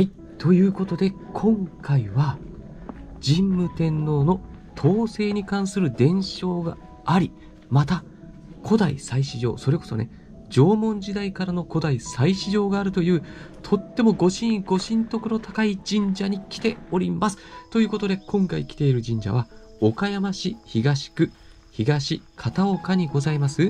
はい。ということで、今回は、神武天皇の統制に関する伝承があり、また、古代祭祀場、それこそね、縄文時代からの古代祭祀場があるという、とってもご神ご神徳の高い神社に来ております。ということで、今回来ている神社は、岡山市東区東片岡にございます、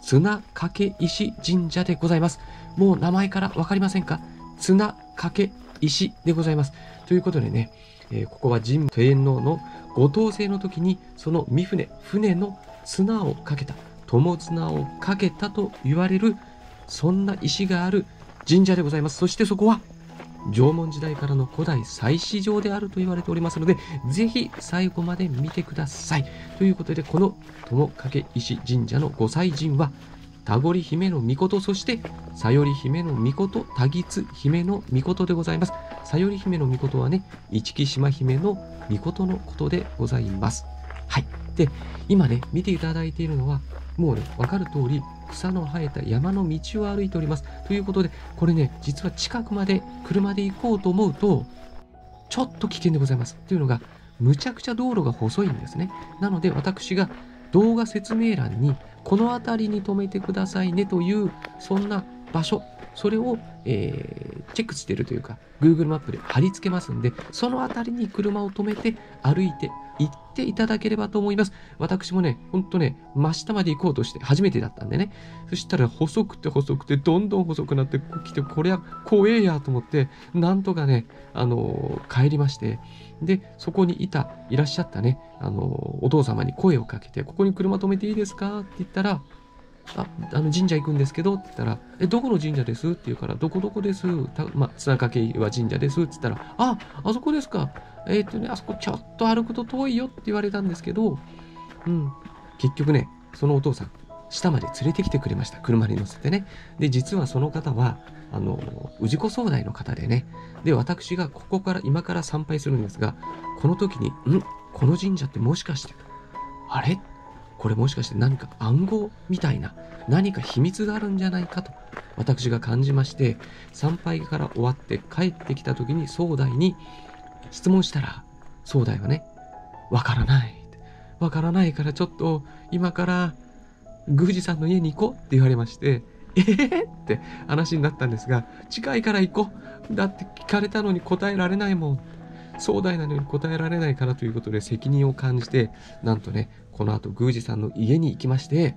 綱掛石神社でございます。もう名前からわかりませんか？綱掛石でございます。ということでね、えー、ここは神武天皇のご統制の時にその三船、船の綱をかけた、友綱をかけたと言われる、そんな石がある神社でございます。そしてそこは縄文時代からの古代祭祀場であると言われておりますので、ぜひ最後まで見てください。ということで、この友掛石神社の御祭神は、田堀姫の御そして、さより姫の御田津姫の御でございます。さより姫の御はね、市木島姫の御のことでございます。はい。で、今ね、見ていただいているのは、もうね、わかる通り、草の生えた山の道を歩いております。ということで、これね、実は近くまで車で行こうと思うと、ちょっと危険でございます。というのが、むちゃくちゃ道路が細いんですね。なので、私が動画説明欄に、この辺りに止めてくださいねという、そんな場所、それを、えー、チェックしているというか、Google マップで貼り付けますんで、その辺りに車を止めて歩いて行っていただければと思います。私もね、ほんとね、真下まで行こうとして初めてだったんでね。そしたら細くて細くてどんどん細くなってきて、これは怖えやと思って、なんとかね、あのー、帰りまして、で、そこにいた、いらっしゃったね、あのー、お父様に声をかけて、ここに車止めていいですか？って言ったら、あ、あの神社行くんですけどって言ったら、え、どこの神社です？って言うから、どこどこです？たまあ、砂掛は神社です？って言ったら、あ、あそこですか。えっ、とね、あそこちょっと歩くと遠いよって言われたんですけど、うん、結局ね、そのお父さん、下まで連れてきてくれました。車に乗せてね。で、実はその方は、あの、氏子総代の方でね。で、私がここから、今から参拝するんですが、この時に、ん？この神社ってもしかして、あれ？これもしかして何か暗号みたいな何か秘密があるんじゃないかと私が感じまして参拝から終わって帰ってきた時に総代に質問したら総代はねわからない。わからないからちょっと今から宮司さんの家に行こうって言われましてえー、って話になったんですが近いから行こう。だって聞かれたのに答えられないもん。壮大なのに答えられないからということで責任を感じて、なんとね、この後宮司さんの家に行きまして、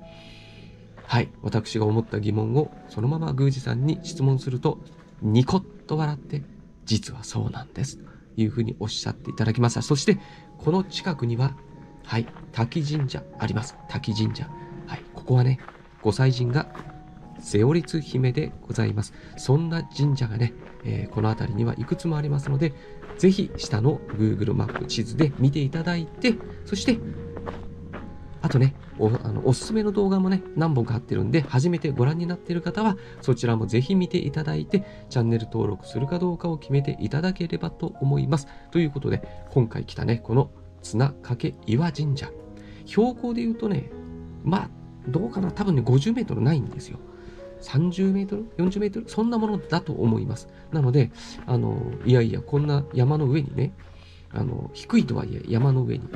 はい、私が思った疑問をそのまま宮司さんに質問すると、ニコッと笑って、実はそうなんです。というふうにおっしゃっていただきました。そして、この近くには、はい、滝神社あります。滝神社。はい、ここはね、ご祭神がセオリツ姫でございます。そんな神社がね、えー、この辺りにはいくつもありますので、ぜひ下の Google マップ地図で見ていただいて、そして、あとね、おあのおすすめの動画もね、何本か貼ってるんで、初めてご覧になっている方は、そちらもぜひ見ていただいて、チャンネル登録するかどうかを決めていただければと思います。ということで、今回来たね、この綱掛岩神社。標高で言うとね、まあ、どうかな、多分ね、50メートルないんですよ。30メートル ?40 メートル？そんなものだと思います。なので、あの、いやいや、こんな山の上にね、あの、低いとはいえ山の上に、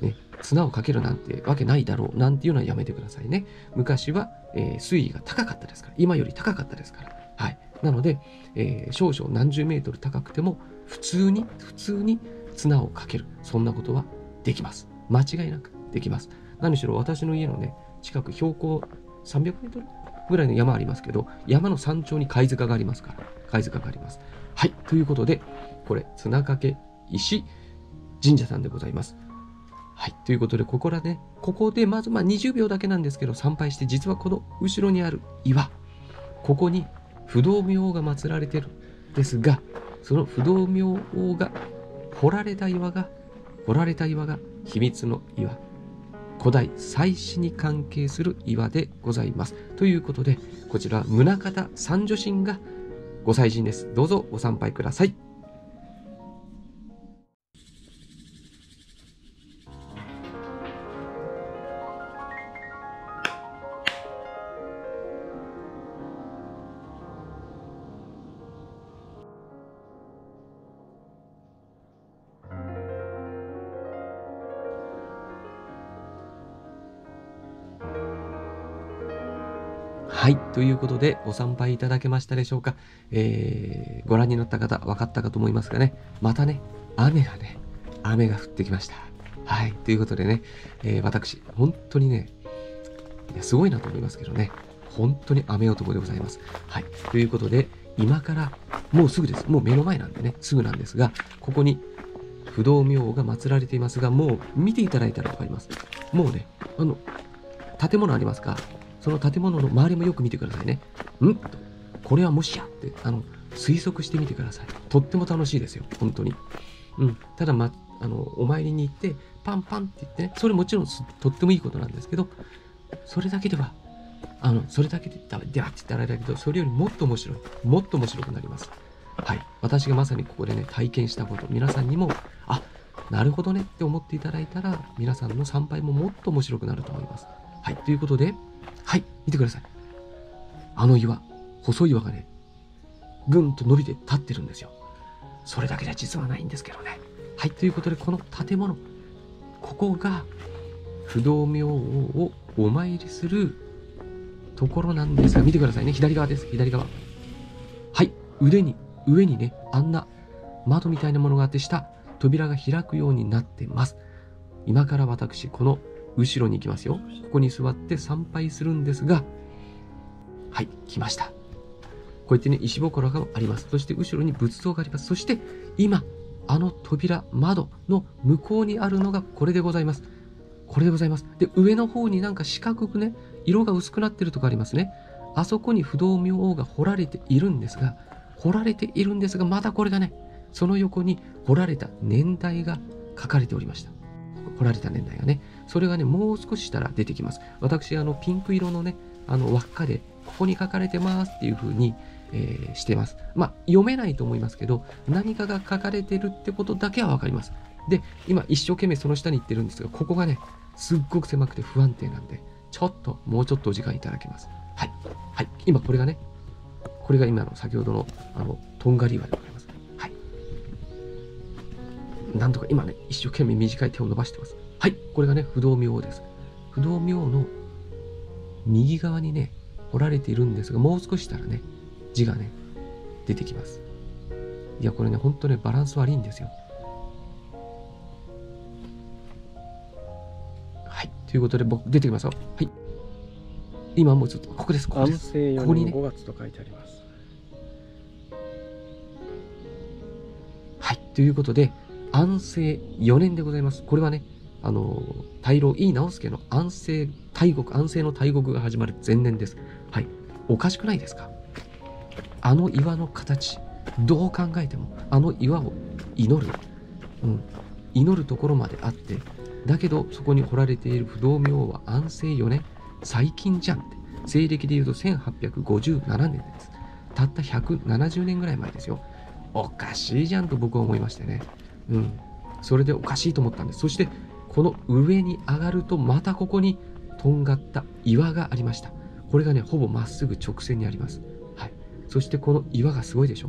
ね、綱をかけるなんてわけないだろうなんていうのはやめてくださいね。昔は、えー、水位が高かったですから、今より高かったですから。はい。なので、えー、少々何十メートル高くても、普通に、普通に綱をかける。そんなことはできます。間違いなくできます。何しろ私の家のね、近く標高300メートル？ぐらいの山ありますけど、山の山頂に貝塚がありますから、貝塚があります。はい。ということで、これ、綱掛石神社さんでございます。はい。ということで、ここらね、ここでまずまあ20秒だけなんですけど、参拝して、実はこの後ろにある岩、ここに不動明王が祀られてるんですが、その不動明王が掘られた岩が、掘られた岩が秘密の岩。古代祭祀に関係する岩でございます。ということで、こちら、宗方三女神がご祭神です。どうぞご参拝ください。はい。ということで、ご参拝いただけましたでしょうか。えー、ご覧になった方、分かったかと思いますがね、またね、雨がね、雨が降ってきました。はい。ということでね、えー、私、本当にね、すごいなと思いますけどね、本当に雨男でございます。はい。ということで、今から、もうすぐです。もう目の前なんでね、すぐなんですが、ここに不動明王が祀られていますが、もう見ていただいたらわかります。もうね、あの、建物ありますか？その建物の周りもよく見てくださいね。ん？これはもしやって、あの、推測してみてください。とっても楽しいですよ、本当に。うん。ただ、ま、あの、お参りに行って、パンパンって言ってね、それもちろんとってもいいことなんですけど、それだけでは、あの、それだけで、ではって言ったらあれだけど、それよりもっと面白い。もっと面白くなります。はい。私がまさにここでね、体験したこと、皆さんにも、あ、なるほどねって思っていただいたら、皆さんの参拝ももっと面白くなると思います。はい。ということで、はい。見てください。あの岩、細い岩がね、ぐんと伸びて立ってるんですよ。それだけじゃ実はないんですけどね。はい。ということで、この建物、ここが不動明王をお参りするところなんですが、見てくださいね。左側です。左側。はい。腕に、上にね、あんな窓みたいなものがあって、下、扉が開くようになってます。今から私、この後ろに行きますよ。ここに座って参拝するんですが、はい、来ました。こうやってね、石祠があります。そして後ろに仏像があります。そして今、あの扉、窓の向こうにあるのがこれでございます。これでございます。で、上の方になんか四角くね、色が薄くなってるとこありますね。あそこに不動明王が彫られているんですが、彫られているんですが、またこれがね、その横に彫られた年代が書かれておりました。彫られた年代がね。それがね、もう少ししたら出てきます。私、あの、ピンク色のね、あの、輪っかで、ここに書かれてますっていう風に、えー、してます。まあ、読めないと思いますけど、何かが書かれてるってことだけはわかります。で、今、一生懸命その下に行ってるんですが、ここがね、すっごく狭くて不安定なんで、ちょっと、もうちょっとお時間いただきます。はい。はい。今、これがね、これが今の先ほどの、あの、とんがり岩でございます。はい。なんとか今ね、一生懸命短い手を伸ばしてます。はい。これがね、不動明王です。不動明王の右側にね、彫られているんですが、もう少ししたらね、字がね、出てきます。いや、これね、ほんとね、バランス悪いんですよ。はい。ということで、僕、出てきますよ。はい。今もうちょっと、ここです、ここです。ここにね。5月と書いてあります。はい。ということで、安政4年でございます。これはね、あの、大老井伊直輔の安政大国、安政の大国が始まる前年です。はい。おかしくないですか？あの岩の形、どう考えても、あの岩を祈る、うん、祈るところまであって、だけどそこに彫られている不動明王は安政4年、最近じゃんって。西暦で言うと1857年です。たった170年ぐらい前ですよ。おかしいじゃんと僕は思いましてね。うん。それでおかしいと思ったんです。そして、この上に上がるとまたここにとんがった岩がありました。これがね、ほぼまっすぐ直線にあります。はい。そしてこの岩がすごいでしょ。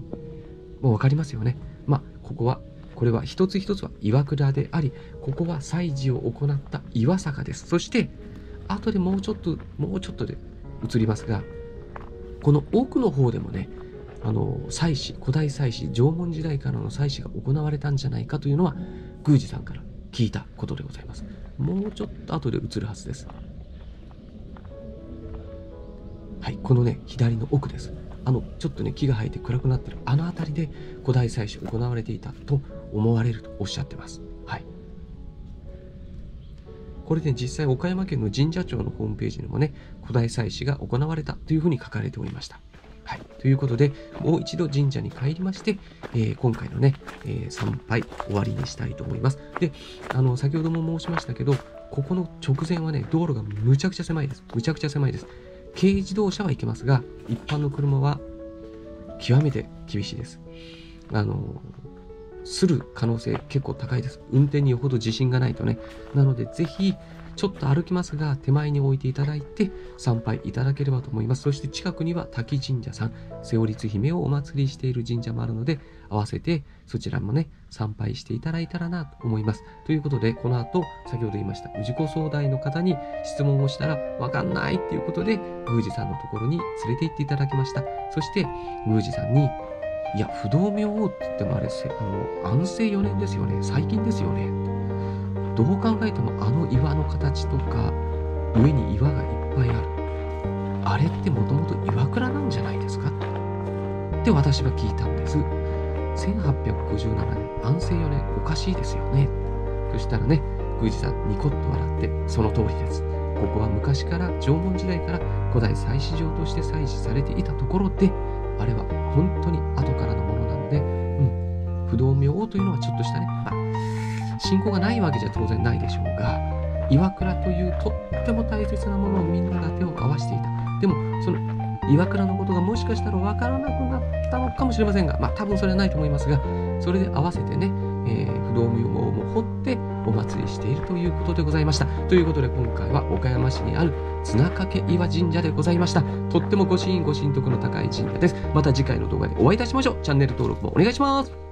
もうわかりますよね。まあ、ここは、これは一つ一つは岩倉であり、ここは祭事を行った岩坂です。そして、後でもうちょっと、もうちょっとで移りますが、この奥の方でもね、あの、祭祀、古代祭祀、縄文時代からの祭祀が行われたんじゃないかというのは、宮司さんから聞いたことでございます。もうちょっと後で移るはずです。はい、このね、左の奥です。あの、ちょっとね、木が生えて暗くなってる、あの辺りで古代祭祀行われていたと思われるとおっしゃってます。はい。これで、ね、実際岡山県の神社庁のホームページにもね、古代祭祀が行われたというふうに書かれておりました。はい。ということで、もう一度神社に帰りまして、えー、今回のね、えー、参拝終わりにしたいと思います。で、あの、先ほども申しましたけど、ここの直前はね、道路がむちゃくちゃ狭いです。むちゃくちゃ狭いです。軽自動車は行けますが、一般の車は極めて厳しいです。あの、する可能性結構高いです。運転によほど自信がないとね。なので、ぜひ、ちょっと歩きますが、手前に置いていただいて、参拝いただければと思います。そして近くには滝神社さん、瀬尾律姫をお祭りしている神社もあるので、合わせてそちらもね、参拝していただいたらなと思います。ということで、この後、先ほど言いました、氏子総代の方に質問をしたら、わかんないっていうことで、宮司さんのところに連れて行っていただきました。そして、宮司さんに、いや、不動明王って言ってもあれ、あの、安政4年ですよね。最近ですよね。どう考えてもあの岩の形とか上に岩がいっぱいある。あれってもともと岩倉なんじゃないですか？って私は聞いたんです。1857年安政4年おかしいですよね。そしたらね宮司さんニコッと笑ってその通りです。ここは昔から縄文時代から古代祭祀場として祭祀されていたところであれは本当に後からのものなので、うん、不動明王というのはちょっとしたね、まあ信仰がないわけじゃ当然ないでしょうが岩倉というとっても大切なものをみんなが手を合わせていた。でもその岩倉のことがもしかしたら分からなくなったのかもしれませんがまあ多分それはないと思いますがそれで合わせてね、えー、不動明王も掘ってお祭りしているということでございました。ということで今回は岡山市にある綱掛岩神社でございました。とってもご神ご神徳の高い神社です。また次回の動画でお会いいたしましょう。チャンネル登録もお願いします。